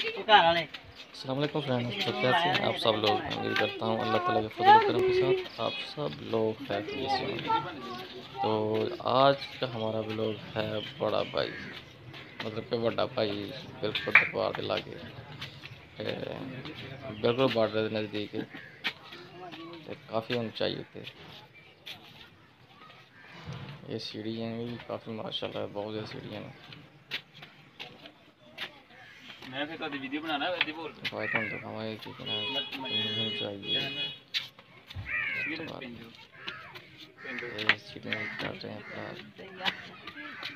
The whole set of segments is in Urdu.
السلام علیکم فرحان کیسے ہیں آپ سب لوگ امید کرتا ہوں اللہ تعالیٰ کے فضل کرم کے ساتھ آپ سب لوگ ہیں تو آج کا ہمارا بلاگ ہے بڑا بھائی مطلب کہ بڑا بھائی بالکل دربار کے لاگے۔ بالکل بارڈر کے نزدیک۔ ہے کافی اونچائی ہوتے یہ سیڑھی ہیں کافی ماشاء اللہ بہت زیادہ سیڑھیاں ہیں۔ ਮੈਂ ਫਿਰ ਤਾਂ ਵੀਡੀਓ ਬਣਾਣਾ ਐ ਦੀ ਬੋਲ ਕੇ ਫਾਇਦਾ ਹੁੰਦਾ ਕਮਾਏ ਕਿ ਕਿ ਨਾ ਮੈਂ ਚਾਹੀਏ ਇਹ ਸਿਰ ਨਾਲ ਚੱਲ ਰਿਹਾ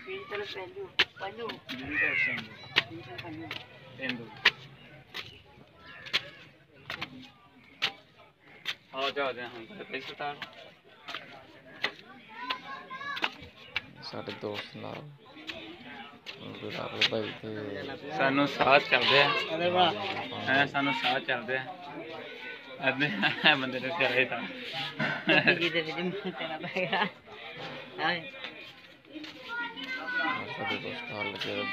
ਪੀਤਲ ਸੈਂਡੂ ਪੰਜੂ ਪੀਤਲ ਸੈਂਡੂ ਪੀਤਲ ਸੈਂਡੂ ਸੈਂਡੂ ਆ ਜਾ ਜਾ ਹਾਂ ਪੈਸੇ ਤਾਰ ਸਾਡੇ ਦੋਸਤ ਨਾਲ ਗੁਰਾਬ ਭਾਈ ਤੇ ਸਾਨੂੰ ਸਾਹ ਚੱਲਦੇ ਆ। ਅਰੇ ਵਾਹ। ਹੈ ਸਾਨੂੰ ਸਾਹ ਚੱਲਦੇ ਆ। ਅੱਧੇ ਬੰਦੇ ਨੇ ਕਰੇ ਤਾਂ ਜੀ ਦੇ ਵਿੱਚ ਤੇਰਾ ਪੈ ਗਿਆ। ਹਾਂ। ਸਾਡੇ ਦੋਸਤ ਨਾਲ ਲੱਗੇ।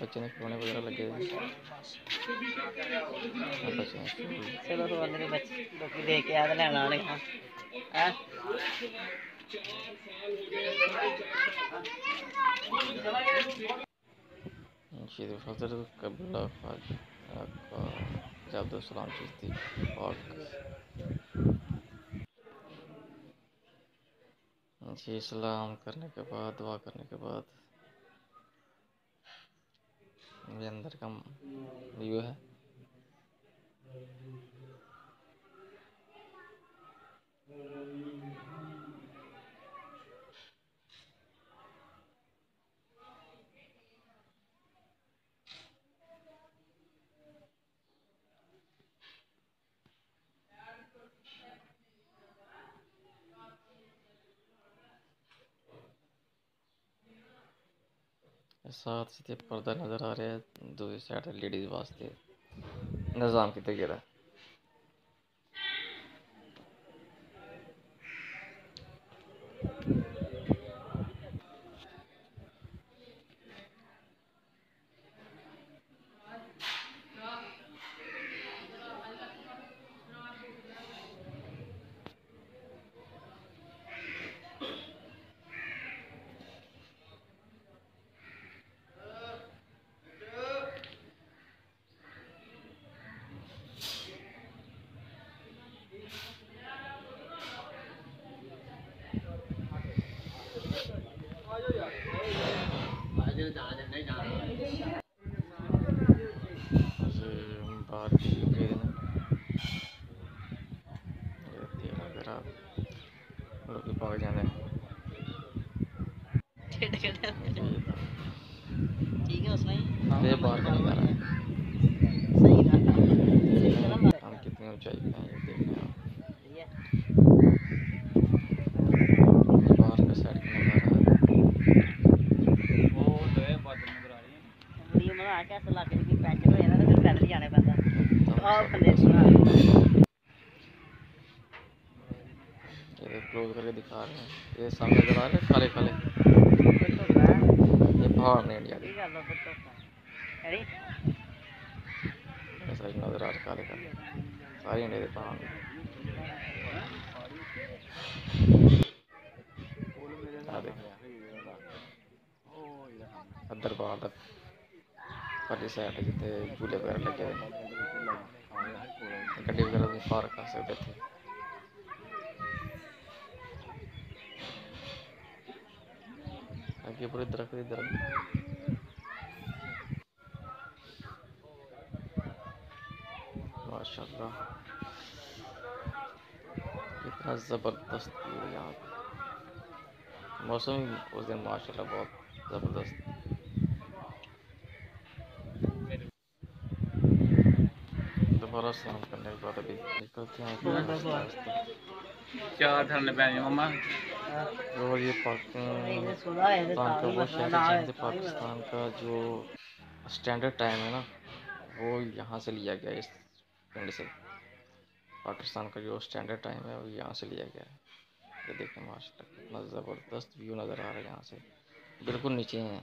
ਬੱਚੇ ਨੇ ਖਿਡੌਣੇ ਵਗੈਰਾ ਲੱਗੇ ਨੇ। ਨੇ ਚਲੋ ਤੋਂ ਮੇਰੇ ਬੱਚੇ ਲੋਕੀ ਦੇ ਕੇ ਆ ਤੇ ਲੈਣ ਆਣੇ ਹਾਂ ਹੈ? شیر فضر قبلہ خواجہ آقا عبد السلام چشتی اور جی سلام کرنے کے بعد، دعا کرنے کے بعد یہ اندر کا ویو ہے۔ ساتھ سے پردہ نظر آ رہا ہے دوسری سائڈ لیڈیز واسطے نظام کی تغیرہ باہر کی لگے ٹھیک ہے اس میں یہ باہر کا نظارہ ہے ہم کتنی اونچائی پہ ہیں یہ دیکھ ਹੈ ਵੀਡੀਓ ਬਣਾ ਕੇ ਅਸਲ ਲੱਗ ਜੀ ਪੈਂਚਰ ਹੋ ਜਾਣਾ ਤੇ ਫਿਰ ਪੈਦਲ ਜਾਣਾ ਪੈਂਦਾ ہم ਆਹ سب ਥੱਲੇ کو ਸੁਣਾ یہ کلوز کر کے دکھا رہے ہیں یہ سامنے نظر آ رہے ہیں کالے کالے یہ پہاڑ نے انڈیا کے ਕੀ ਗੱਲ ਆ ਪੁੱਤੋ ਹੈਰੀ ایسا ہی نظر آ رہے کالے کالے ساری انڈیا کے پہاڑ نے آ دیکھیں ادھر باہر تک پرلی سائڈ جتنے جھولے وغیرہ لگے ہوئے ہیں گڈی وغیرہ بھی پارک کر سکتے تھے۔ آگے پورے درخت ہی درخت ماشاء اللہ زبردست یہاں موسم اس دن ماشاء اللہ بہت زبردست۔ دوبارہ سلام کرنے کے بعد ابھی نکلتے ہیں کیا ٹھنڈ پہنے ماما اور یہ پاکستان کا وہ شہر پاکستان کا جو سٹینڈرڈ ٹائم ہے نا وہ یہاں سے لیا گیا ہے اس پنڈ سے پاکستان کا جو سٹینڈرڈ ٹائم ہے وہ یہاں سے لیا گیا ہے یہ دیکھیں ماشاء اللہ کتنا زبردست ویو نظر آ رہا ہے یہاں سے بالکل نیچے ہیں